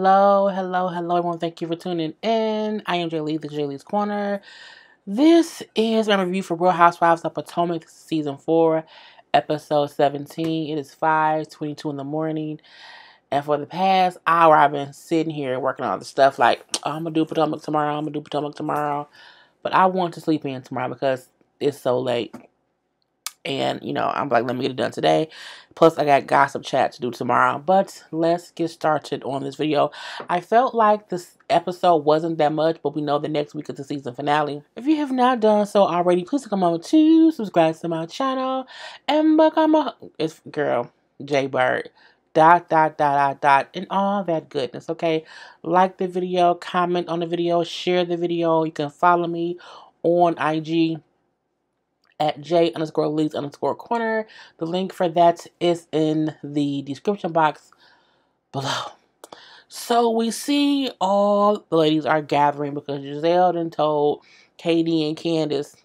Hello, hello, hello, everyone. Thank you for tuning in. I am Jay Lee, the Jay Lee's Corner. This is my review for Real Housewives of Potomac, season four, episode 17. It is 5:22 in the morning. And for the past hour, I've been sitting here working on the stuff like, oh, I'm gonna do Potomac tomorrow, I'm gonna do Potomac tomorrow. But I want to sleep in tomorrow because it's so late. And, you know, I'm like, let me get it done today. Plus, I got gossip chat to do tomorrow. But let's get started on this video. I felt like this episode wasn't that much, but we know the next week is the season finale. If you have not done so already, please come over to subscribe to my channel and become a it's girl J Bird dot dot dot dot dot and all that goodness. Okay, like the video, comment on the video, share the video. You can follow me on IG at J underscore Lees underscore corner. The link for that is in the description box below. So we see all the ladies are gathering because Gizelle then told Katie and Candiace,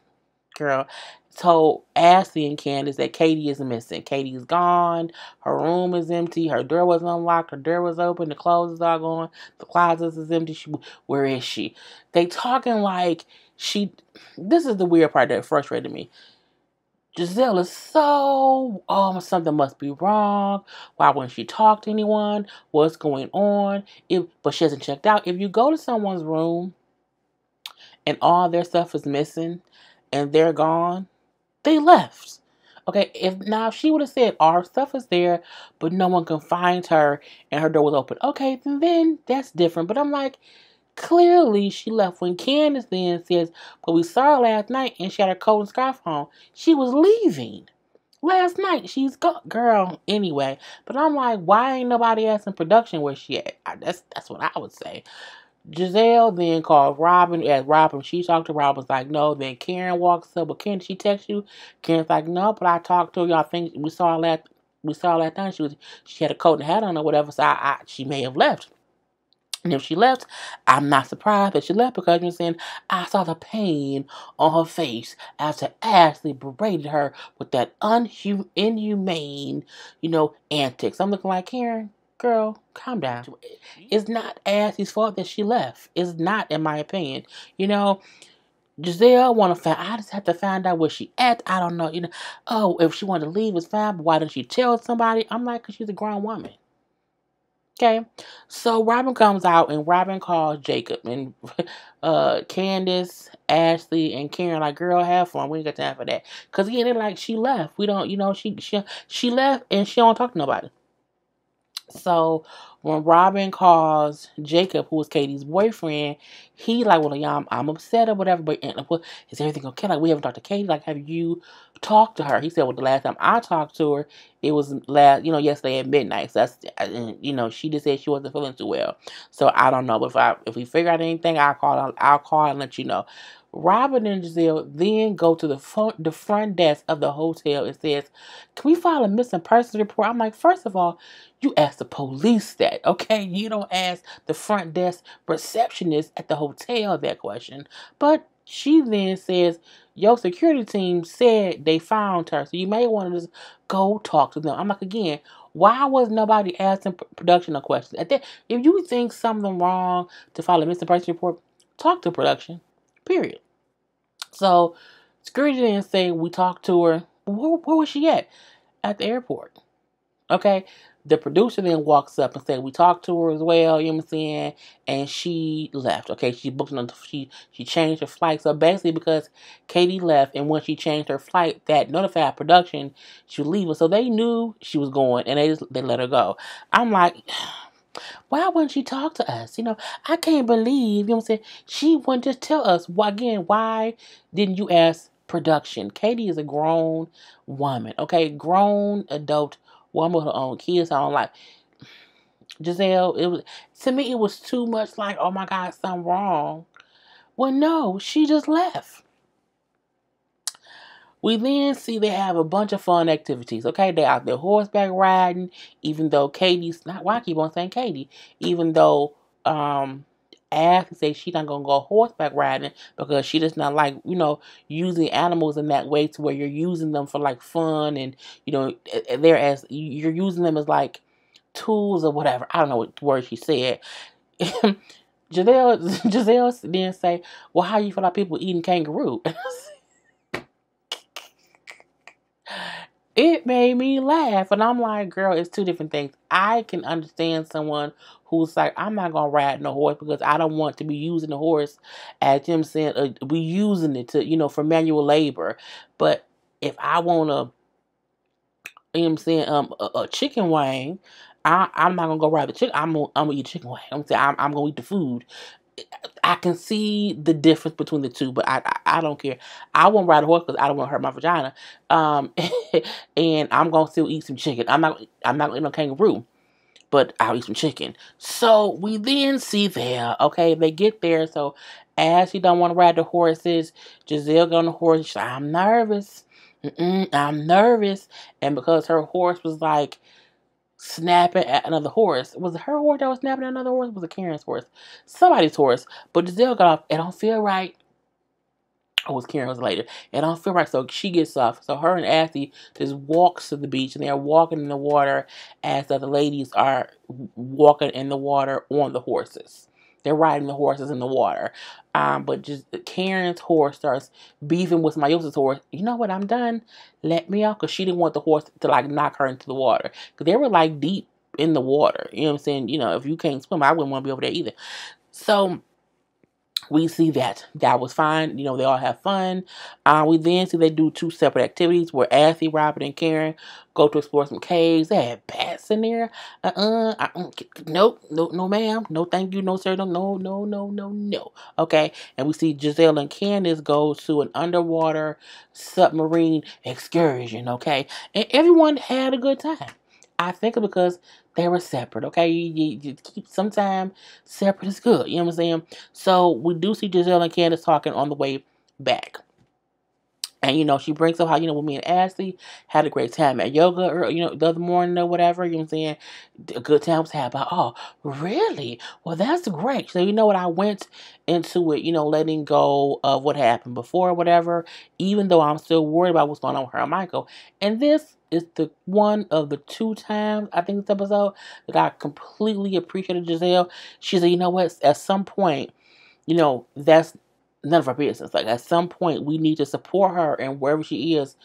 girl, told Ashley and Candiace that Katie is missing. Katie is gone. Her room is empty. Her door was unlocked. Her door was open. The clothes is all gone. The closet is empty. She, where is she? They talking like she. This is the weird part that frustrated me. Gizelle is so, oh, something must be wrong. Why wouldn't she talk to anyone? What's going on? If, but she hasn't checked out. If you go to someone's room and all their stuff is missing and they're gone, they left. Okay, if now if she would have said our stuff is there, but no one can find her and her door was open, okay, then that's different. But I'm like, clearly she left when Candiace then says, But we saw her last night and she had her coat and scarf on. She was leaving. Last night she's go girl anyway. But I'm like, why ain't nobody asking production where she at? I, that's that's what I would say. Gizelle then called Robyn as Robyn. She talked to Robyn. Was like, no. Then Karen walks up. But Karen, she text you. Karen's like, no. But I talked to her. Y'all think we saw her last. We saw her last time. She was. She had a coat and hat on or whatever. So I, I she may have left. And if she left, I'm not surprised that she left because you're saying I saw the pain on her face after Ashley berated her with that unhum- inhumane, you know, antics. I'm looking like Karen, girl, calm down. It's not Ashley's fault that she left. It's not, in my opinion. You know, Gizelle want to find. I just have to find out where she at. I don't know. You know, oh, if she wanted to leave, it's fine. But why didn't she tell somebody? I'm like, cause she's a grown woman. Okay, so Robyn comes out and Robyn calls Jacob and uh Candiace, Ashley, and Karen like, "Girl, have fun. We ain't got time for that." Cause again, they're like, she left. We don't, you know, she she she left and she don't talk to nobody. So when Robyn calls Jacob, who was Katie's boyfriend, he like, well, yeah, I'm, I'm upset or whatever, but well, is everything okay? Like, we haven't talked to Katie. Like, have you talked to her? He said, well, the last time I talked to her, it was last, you know, yesterday at midnight. So that's, you know, she just said she wasn't feeling too well. So I don't know, but if I if we figure out anything, I'll call. I'll call and let you know. Robyn and Gizelle then go to the front, the front desk of the hotel and says, "Can we file a missing person report?" I'm like, first of all, you ask the police that, okay? You don't ask the front desk receptionist at the hotel that question. But she then says, "Your security team said they found her, so you may want to just go talk to them." I'm like, again, why was nobody asking production a question? At that, If you think something wrong to file a missing person report, talk to production. Period. So security didn't say we talked to her. Where, where was she at? At the airport. Okay. The producer then walks up and said we talked to her as well, you know what I'm saying? And she left. Okay, she booked another she she changed her flight. So basically because Katie left and when she changed her flight, that notified production she was leaving. So they knew she was going and they just they let her go. I'm like why wouldn't she talk to us? You know, I can't believe, you know what I'm saying? She wouldn't just tell us. Why, again, why didn't you ask production? Katie is a grown woman, okay? Grown adult woman with her own kids, her own life. Gizelle, it was to me it was too much like, oh my God, something wrong. Well, no, she just left. We then see they have a bunch of fun activities. Okay, they're out there horseback riding, even though Katie's not why I keep on saying Katie, even though um Ashley says she's not gonna go horseback riding because she does not like, you know, using animals in that way to where you're using them for like fun and you know they're as you're using them as like tools or whatever. I don't know what word she said. Gizelle, Gizelle then say, "Well, how you feel like people eating kangaroo?" it made me laugh, and I'm like, "Girl, it's two different things. I can understand someone who's like, I'm not gonna ride no horse because I don't want to be using the horse, as Jim said, uh, be using it to, you know, for manual labor. But if I wanna, you know, I'm saying, um, a, a chicken wing." I, I'm not gonna go ride the chicken. I'm gonna, I'm gonna eat chicken wing. I'm saying I'm, I'm gonna eat the food. I can see the difference between the two, but I I, I don't care. I won't ride a horse because I don't want to hurt my vagina. Um, and I'm gonna still eat some chicken. I'm not I'm not gonna eat no kangaroo, but I'll eat some chicken. So we then see there. Okay, they get there. So as she don't want to ride the horses, Gizelle got on the horse. She's like, I'm nervous. Mm-mm, I'm nervous, and because her horse was like snapping at another horse. Was it her horse that was snapping at another horse? Was it Karen's horse? Somebody's horse. But Gizelle got off. It don't feel right. Oh, it was Karen was later. It don't feel right. So she gets off. So her and Ashley just walks to the beach and they're walking in the water as the other ladies are walking in the water on the horses. They're riding the horses in the water. Um, but just Karen's horse starts beefing with Mayosa's horse. You know what? I'm done. Let me off. Because she didn't want the horse to like knock her into the water. Because they were like deep in the water. You know what I'm saying? You know, if you can't swim, I wouldn't want to be over there either. So we see that that was fine. You know, they all have fun. Uh, we then see they do two separate activities where Ashley, Robyn, and Karen go to explore some caves. They had bats in there. Uh-uh. I, nope. No, no, ma'am. No, thank you. No, sir. No, no, no, no, no, no. Okay. And we see Gizelle and Candiace go to an underwater submarine excursion. Okay. And everyone had a good time. I think because they were separate, okay? You, you, keep time separate is good, you know what I'm saying? So we do see Gizelle and Candiace talking on the way back. And you know, she brings up how, you know, when me and Ashley had a great time at yoga or you know, the other morning or whatever, you know what I'm saying? A good time was had. But oh, really? Well that's great. So you know what, I went into it, you know, letting go of what happened before or whatever, even though I'm still worried about what's going on with her and Michael. And this is the one of the two times I think this episode that I completely appreciated Gizelle. She said, you know what, at some point, you know, that's none of our business. Like at some point, we need to support her and wherever she is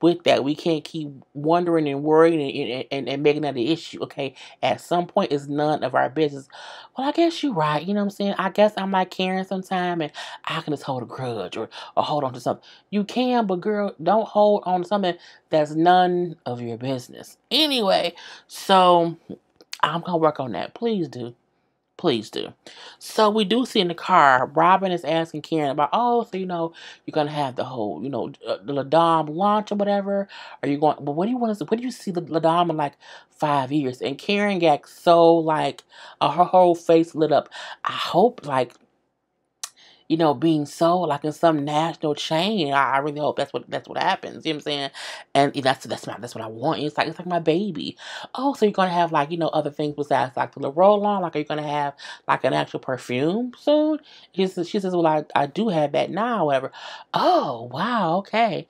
with that. We can't keep wondering and worrying and, and, and, making that an issue. Okay, at some point, it's none of our business. Well, I guess you're right. You know what I'm saying? I guess I'm like Karen sometime and I can just hold a grudge or, or hold on to something. You can, but girl, don't hold on to something that's none of your business. Anyway, so I'm gonna work on that. Please do. Please do. So we do see in the car, Robyn is asking Karen about, oh, so you know, you're gonna have the whole, you know, uh, the La'Dame launch or whatever. Are you going? Well, what do you want to? What do you see the La'Dame in like five years? And Karen got so like, uh, her whole face lit up. I hope like you know, being sold like in some national chain. I, really hope that's what that's what happens. You know what I'm saying? And that's that's my, that's what I want. It's like it's like my baby. Oh, so you're gonna have like you know other things besides like the roll on? Like are you gonna have like an actual perfume soon? She says, she says, well, I I do have that now. Whatever. Oh wow, okay.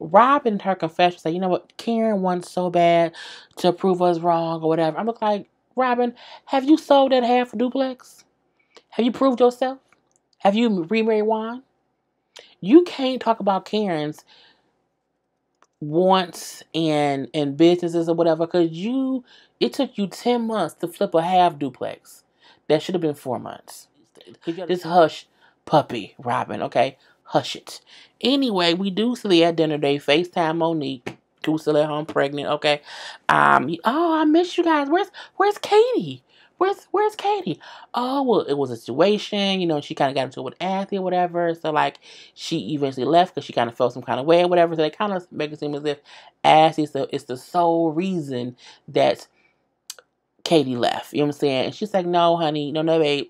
Robyn, her confession, say, you know what, Karen wants so bad to prove us wrong or whatever. I'm like, Robyn, have you sold that half duplex? Have you proved yourself? Have you remarried Juan? You can't talk about Karen's wants and and businesses or whatever because you it took you 10 months to flip a half duplex. That should have been four months. This hush puppy robin okay? Hush it. Anyway we do see at dinner day facetime monique who's still at home pregnant okay? Um oh i miss you guys. Where's where's katie where's where's Katie? Oh, well, it was a situation, you know, she kind of got into it with Anthony or whatever. So, like, she eventually left because she kind of felt some kind of way or whatever. So, they kind of make it seem as if Ashley is the, is the sole reason that Katie left. You know what I'm saying? And she's like, no, honey, no, no, babe.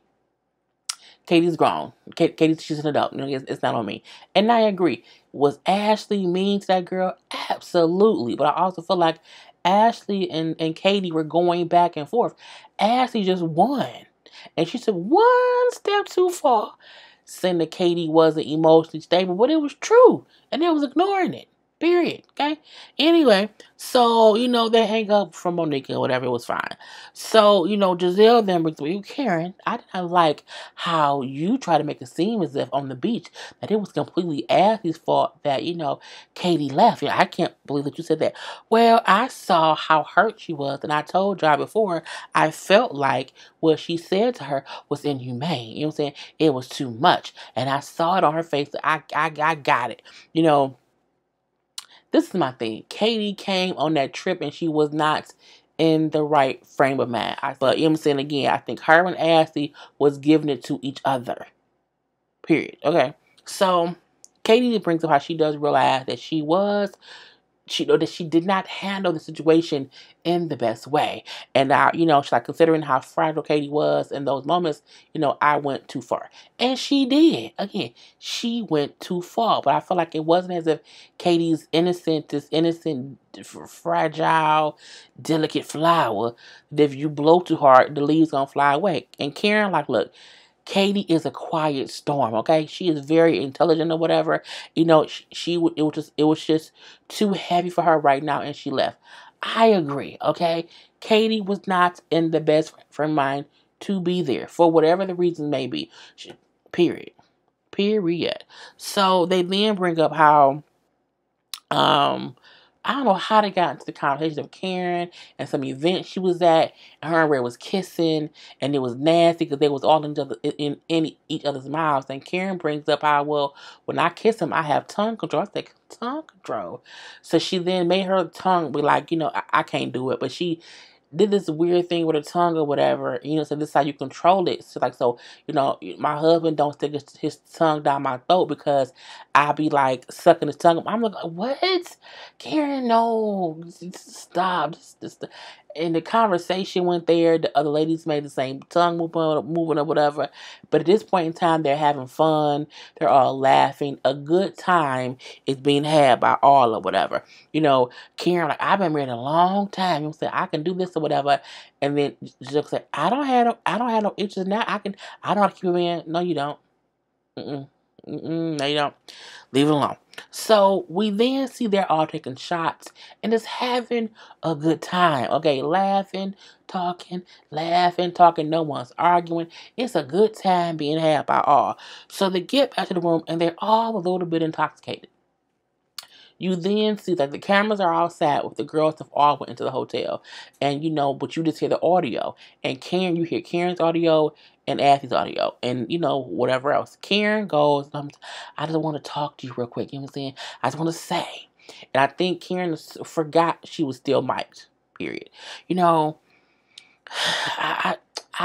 Katie's grown. Katie, she's an adult. Know, it's, it's not on me. And I agree. Was Ashley mean to that girl? Absolutely. But I also feel like Ashley and, and Katie were going back and forth. Ashley just won. And she said, one step too far, saying that Katie wasn't emotionally stable, but it was true. And they was ignoring it. Period. Okay. Anyway, so you know they hang up from Monica or whatever. It was fine. So you know Gizelle then brings you Karen. I didn't like how you try to make it seem as if on the beach that it was completely Ashley's fault that you know Katie left. Yeah, I can't believe that you said that. Well, I saw how hurt she was, and I told y'all before. I felt like what she said to her was inhumane. You know what I'm saying? It was too much, and I saw it on her face. I I I got it. You know this is my thing. Katie came on that trip and she was not in the right frame of mind. But you know I'm saying again, I think her and Ashley was giving it to each other. Period. Okay. So Katie brings up how she does realize that she was she know that she did not handle the situation in the best way. And now, you know, she's like considering how fragile Katie was in those moments, you know, I went too far. And she did. Again, she went too far. But I feel like it wasn't as if Katie's innocent, this innocent, fragile, delicate flower, that if you blow too hard, the leaves gonna fly away. And Karen, like, look, Katie is a quiet storm. Okay, she is very intelligent or whatever. You know, she, she it was just it was just too heavy for her right now, and she left. I agree. Okay, Katie was not in the best frame mind to be there for whatever the reason may be. She, period. Period. So they then bring up how um I don't know how they got into the conversation of Karen and some event she was at, and her and Ray was kissing, and it was nasty because they was all in, other, in, in each other's mouths. And Karen brings up how, well, when I kiss him, I have tongue control. I said, tongue control. So she then made her tongue be like, you know, I, I can't do it. But she did this weird thing with her tongue or whatever. You know, so this is how you control it. So like, so you know, my husband don't stick his, his tongue down my throat because I be like sucking his tongue. I'm like, what? Karen, no, stop. Just, just, and the conversation went there. The other ladies made the same tongue moving or whatever. But at this point in time, they're having fun. They're all laughing. A good time is being had by all or whatever. You know, Karen, like, I've been married a long time. You say I can do this or whatever. And then Jill said, I don't have no, I don't have no interest now. I can, I don't keep a man. No, you don't. Mm-mm. Mm-mm, no, you don't. Leave it alone. So we then see they're all taking shots and just having a good time. Okay, laughing, talking, laughing, talking. No one's arguing. It's a good time being had by all. So they get back to the room and they're all a little bit intoxicated. You then see that the cameras are all set with the girls have all went into the hotel. And you know, but you just hear the audio. And Karen, you hear Karen's audio and Ashley's audio. And you know, whatever else. Karen goes, I just want to talk to you real quick. You know what I'm saying? I just want to say. And I think Karen forgot she was still mic'd. Period. You know, I, I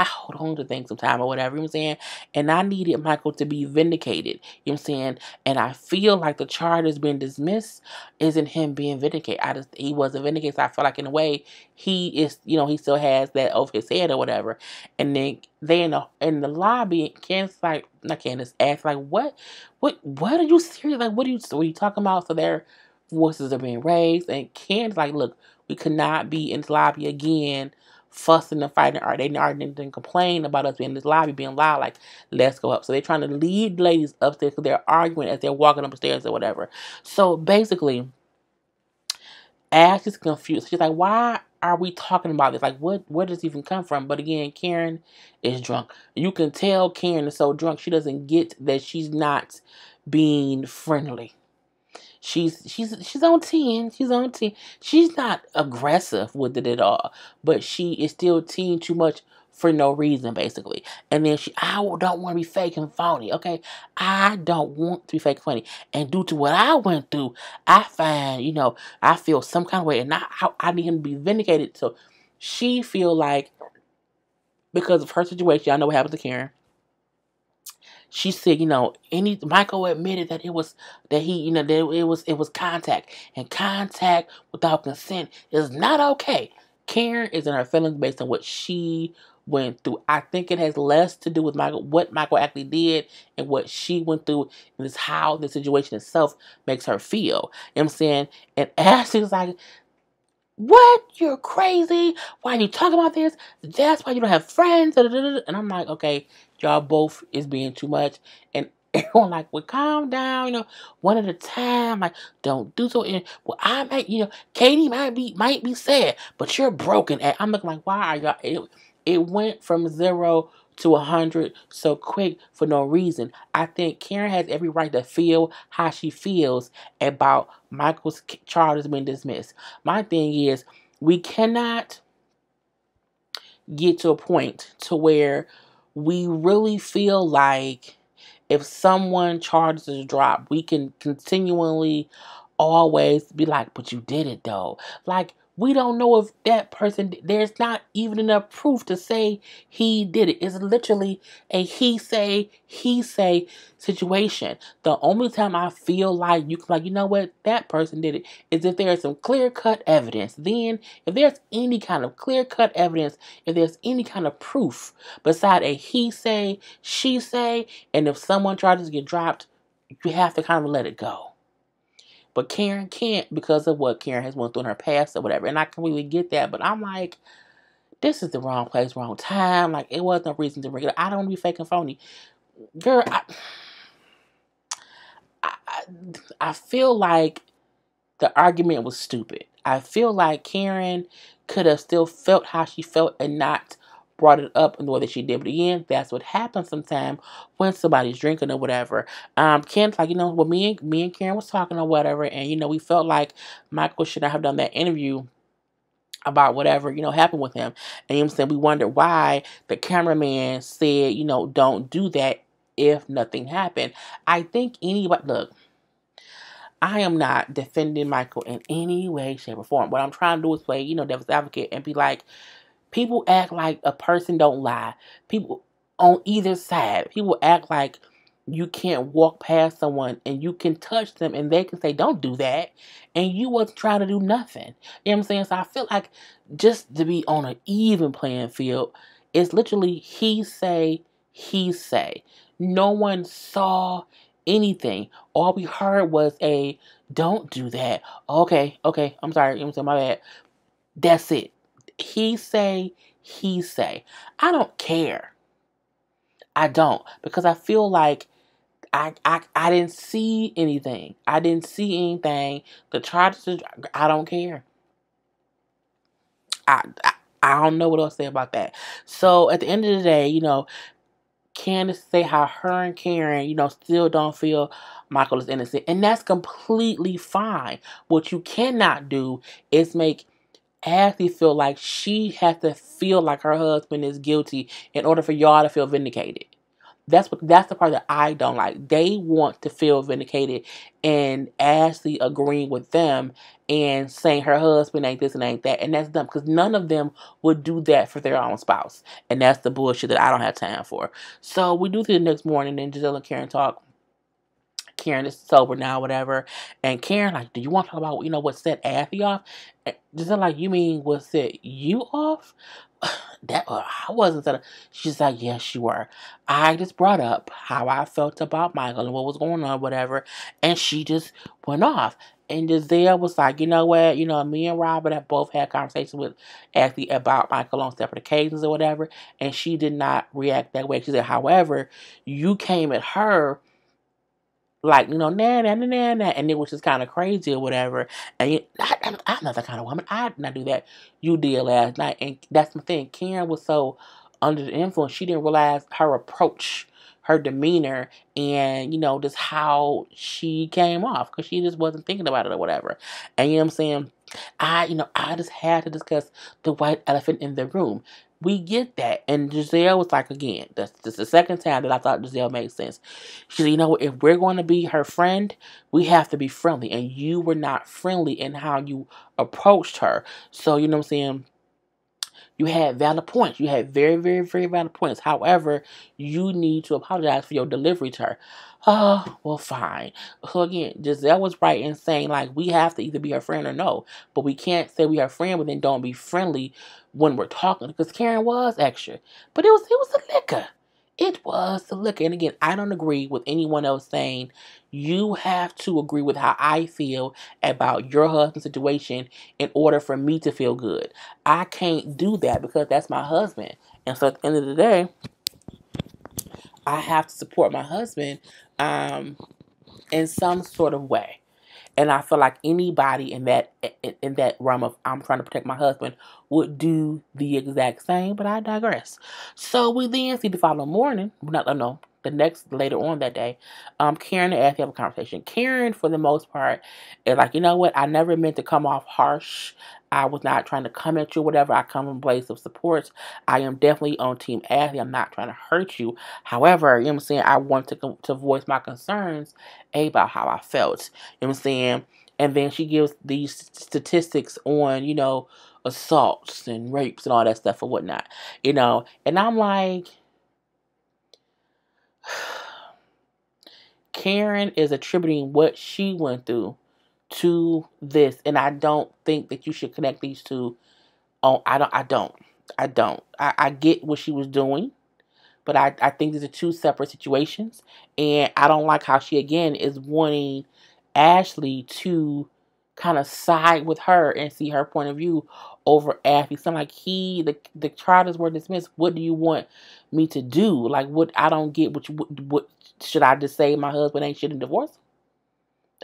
hold on to things sometimes or whatever, you know what I'm saying? And I needed Michael to be vindicated, you know what I'm saying? And I feel like the charge has been dismissed isn't him being vindicated. I just, he wasn't vindicated. So I feel like in a way, he is, you know, he still has that over his head or whatever. And then they in the, in the lobby, Candiace like, not Candiace, asked like, what, what, what are you serious? Like, what are you, what are you talking about? So their voices are being raised. And Candiace like, look, we could not be in the lobby again fussing and fighting. or they arguing and complain about us being in this lobby being loud? Like, let's go up. So they're trying to lead ladies upstairs because they're arguing as they're walking upstairs or whatever. So basically, Ash is confused. She's like, why are we talking about this? Like, what where does this even come from? But again, Karen is drunk. You can tell Karen is so drunk she doesn't get that she's not being friendly. She's she's she's on ten. She's on ten. She's not aggressive with it at all, but she is still teen too much for no reason, basically. And then she, I don't want to be fake and phony. Okay, I don't want to be fake and funny. And due to what I went through, I find you know I feel some kind of way, and I I, I need to be vindicated. So she feel like because of her situation, I know what happened to Karen she said, you know, any Michael admitted that it was that he, you know, that it was it was contact and contact without consent is not okay. Karen is in her feelings based on what she went through. I think it has less to do with Michael, what Michael actually did and what she went through, and it's how the situation itself makes her feel. You know I'm saying? And Ashley's like, what? You're crazy. Why are you talking about this? That's why you don't have friends. And I'm like, okay, y'all both is being too much. And everyone like, well, calm down, you know, one at a time. Like, don't do so. And well, I might, you know, Katie might be might be sad, but you're broken. And I'm looking like, why are y'all? It, it went from zero to a hundred so quick for no reason. I think Karen has every right to feel how she feels about Michael's charges being dismissed. My thing is, we cannot get to a point to where we really feel like if someone charges a drop, we can continually always be like, but you did it though. Like, we don't know if that person, there's not even enough proof to say he did it. It's literally a he say, he say situation. The only time I feel like you can, like, you know what, that person did it is if there's some clear cut evidence. Then, if there's any kind of clear cut evidence, if there's any kind of proof beside a he say, she say, and if someone tries to get dropped, you have to kind of let it go. But Karen can't because of what Karen has went through in her past or whatever. And I can really get that. But I'm like, this is the wrong place, wrong time. Like, it was no reason to bring it up. I don't want to be fake and phony. Girl, I, I, I feel like the argument was stupid. I feel like Karen could have still felt how she felt and not brought it up in the way that she did. But again, that's what happens sometimes when somebody's drinking or whatever. Um, Ken's like, you know, well, me and me and Karen was talking or whatever, and you know, we felt like Michael should not have done that interview about whatever, you know, happened with him. And you know I'm saying? We wondered why the cameraman said, you know, don't do that if nothing happened. I think anybody look, I am not defending Michael in any way, shape, or form. What I'm trying to do is play, you know, devil's advocate and be like, People act like a person don't lie. People on either side, people act like you can't walk past someone and you can touch them and they can say, Don't do that. And you wasn't trying to do nothing. You know what I'm saying? So I feel like just to be on an even playing field, it's literally he say, he say. No one saw anything. All we heard was a don't do that. Okay, okay, I'm sorry, you know what I'm saying my bad. That's it he say, he say. I don't care. I don't because I feel like I, I I didn't see anything. I didn't see anything. The charges, I don't care. I, I I don't know what else to say about that. So at the end of the day, you know, Candiace say how her and Karen, you know, still don't feel Michael is innocent, and that's completely fine. What you cannot do is make Ashley feel like she has to feel like her husband is guilty in order for y'all to feel vindicated. That's what that's the part that I don't like. They want to feel vindicated and Ashley agreeing with them and saying her husband ain't this and ain't that. And that's dumb because none of them would do that for their own spouse. And that's the bullshit that I don't have time for. So we do the next morning and Gizelle and Karen talk Karen is sober now, whatever. And Karen, like, do you want to talk about, you know, what set Athy off? Just like, you mean what set you off? that uh, I wasn't set. She's like, yes, you were. I just brought up how I felt about Michael and what was going on, whatever. And she just went off. And Gizelle was like, you know what? You know, me and Robyn have both had conversations with Athy about Michael on separate occasions or whatever. And she did not react that way. She said, however, you came at her like you know, na na na na nah, and it was just kind of crazy or whatever. And I, am not that kind of woman. I did not do that. You did last night, and that's my thing. Karen was so under the influence, she didn't realize her approach, her demeanor, and you know, just how she came off because she just wasn't thinking about it or whatever. And you know what I'm saying? I, you know, I just had to discuss the white elephant in the room. We get that. And Gizelle was like, again, that's, that's the second time that I thought Gizelle made sense. She said, you know, if we're going to be her friend, we have to be friendly. And you were not friendly in how you approached her. So, you know what I'm saying? You had valid points. You had very, very, very valid points. However, you need to apologize for your delivery to her. Oh, well, fine. So again, Gizelle was right in saying like we have to either be her friend or no, but we can't say we are friend, but then don't be friendly when we're talking because Karen was extra, but it was it was a liquor. It was liquor. And again, I don't agree with anyone else saying you have to agree with how I feel about your husband's situation in order for me to feel good. I can't do that because that's my husband. And so at the end of the day, I have to support my husband um, in some sort of way. And I feel like anybody in that in, in that realm of I'm trying to protect my husband would do the exact same, but I digress. So we then see the following morning, not no, the next later on that day, um, Karen and Ashley have a conversation. Karen, for the most part, is like, you know what? I never meant to come off harsh. I was not trying to come at you, whatever. I come a place of support. I am definitely on Team Ashley. I'm not trying to hurt you. However, you know what I'm saying? I want to to voice my concerns about how I felt. You know what I'm saying? And then she gives these statistics on, you know, assaults and rapes and all that stuff or whatnot. You know, and I'm like, Karen is attributing what she went through to this, and I don't think that you should connect these two. Oh, I don't. I don't. I don't. I, I get what she was doing, but I, I think these are two separate situations, and I don't like how she again is wanting Ashley to kind of side with her and see her point of view over Ashley. Something like he, the the charges were dismissed. What do you want me to do? Like, what I don't get. What, you, what, what should I just say? My husband ain't shit in divorce.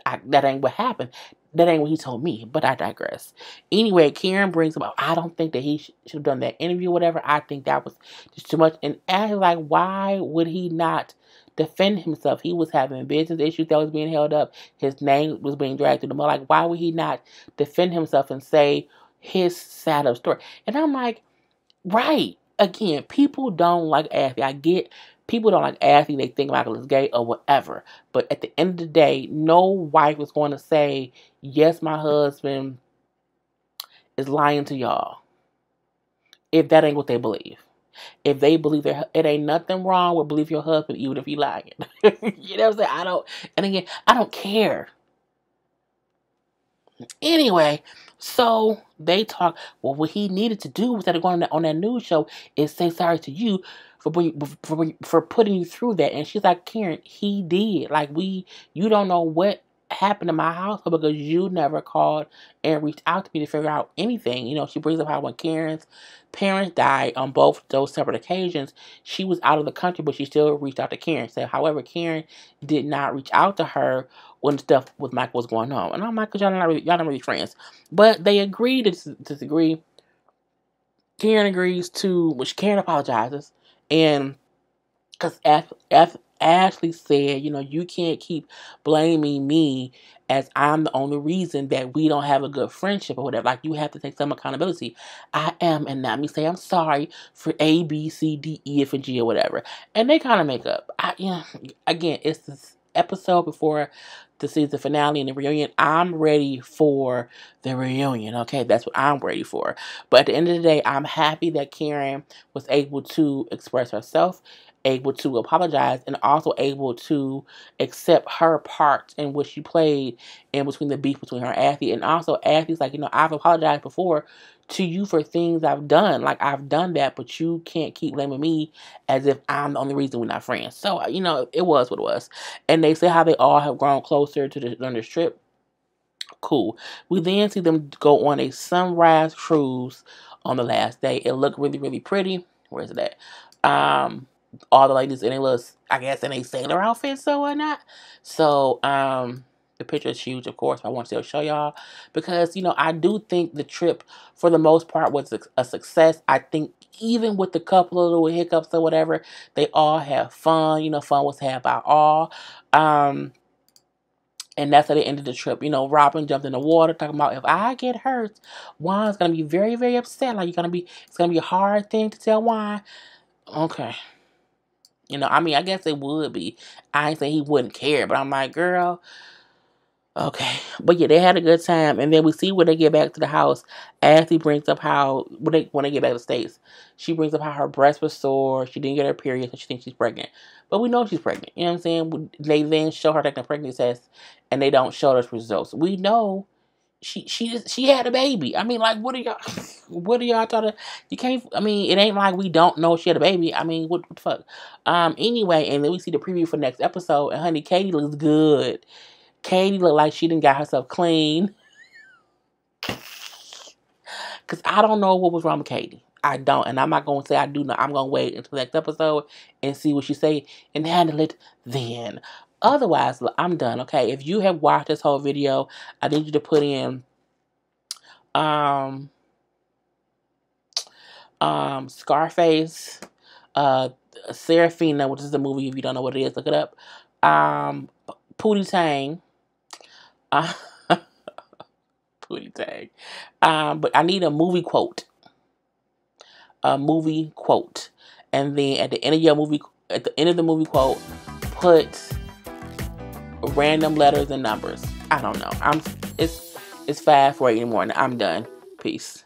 I, that ain't what happened. That ain't what he told me. But I digress. Anyway, Karen brings up. I don't think that he sh- should have done that interview, whatever. I think that was just too much. And Ashley, like, why would he not? Defend himself. He was having business issues that was being held up. His name was being dragged through the mud. Like, why would he not defend himself and say his side of story? And I'm like, right. Again, people don't like Ashley. I get people don't like Ashley. They think Michael is gay or whatever. But at the end of the day, no wife is going to say, yes, my husband is lying to y'all. If that ain't what they believe. If they believe that it ain't nothing wrong with believe your husband, even if he lying. you know what I'm saying? I don't, and again, I don't care. Anyway, so they talk. Well, what he needed to do instead of going on that, on that news show is say sorry to you for for for putting you through that. And she's like, Karen, he did. Like we, you don't know what happened in my house because you never called and reached out to me to figure out anything. You know, she brings up how when Karen's parents died on both those separate occasions, she was out of the country, but she still reached out to Karen. So, however, Karen did not reach out to her when stuff with Michael was going on. And I'm like, y'all not really, y'all not really friends. But they agreed to disagree. Karen agrees to, which Karen apologizes, and because Ashley said, you know, you can't keep blaming me as I'm the only reason that we don't have a good friendship or whatever. Like, you have to take some accountability. I am, and not me say I'm sorry for A, B, C, D, E, F, and G or whatever. And they kind of make up. I, you know, again, it's this episode before the season finale and the reunion. I'm ready for the reunion. Okay, that's what I'm ready for. But at the end of the day, I'm happy that Karen was able to express herself able to apologize and also able to accept her part in what she played in between the beef between her athlete. And also athletes like you know I've apologized before to you for things I've done. Like I've done that but you can't keep blaming me as if I'm the only reason we're not friends. So you know it was what it was. And they say how they all have grown closer to the on this trip. Cool. We then see them go on a sunrise cruise on the last day. It looked really really pretty. Where's it at? Um all the ladies in a little, I guess, in a sailor outfits or whatnot. So, um, the picture is huge, of course. I want to show y'all because you know I do think the trip, for the most part, was a success. I think even with the couple of little hiccups or whatever, they all have fun. You know, fun was had by all. Um, and that's how they ended the trip. You know, Robyn jumped in the water talking about if I get hurt, Juan's gonna be very, very upset. Like you're gonna be it's gonna be a hard thing to tell Juan. Okay. You know, I mean, I guess it would be. I ain't say he wouldn't care, but I'm like, girl, okay. But yeah, they had a good time, and then we see when they get back to the house. Ashley brings up how when they when they get back to the states, she brings up how her breast was sore. She didn't get her period, so she thinks she's pregnant. But we know she's pregnant. You know what I'm saying? They then show her taking a pregnancy test, and they don't show us results. We know she she she had a baby. I mean, like, what are y'all? What are y'all trying to? You can't. I mean, it ain't like we don't know she had a baby. I mean, what, what the fuck? Um. Anyway, and then we see the preview for next episode, and honey, Katie looks good. Katie looked like she didn't got herself clean. Cause I don't know what was wrong with Katie. I don't, and I'm not gonna say I do know. I'm gonna wait until next episode and see what she say and handle it then. Otherwise, I'm done. Okay. If you have watched this whole video, I need you to put in um um Scarface, uh Seraphina, which is the movie. If you don't know what it is, look it up. Um, Pootie Tang. Uh, Pootie Tang. Um, but I need a movie quote. A movie quote, and then at the end of your movie, at the end of the movie quote, put random letters and numbers. I don't know. I'm it's it's five for eight in the morning. I'm done. Peace.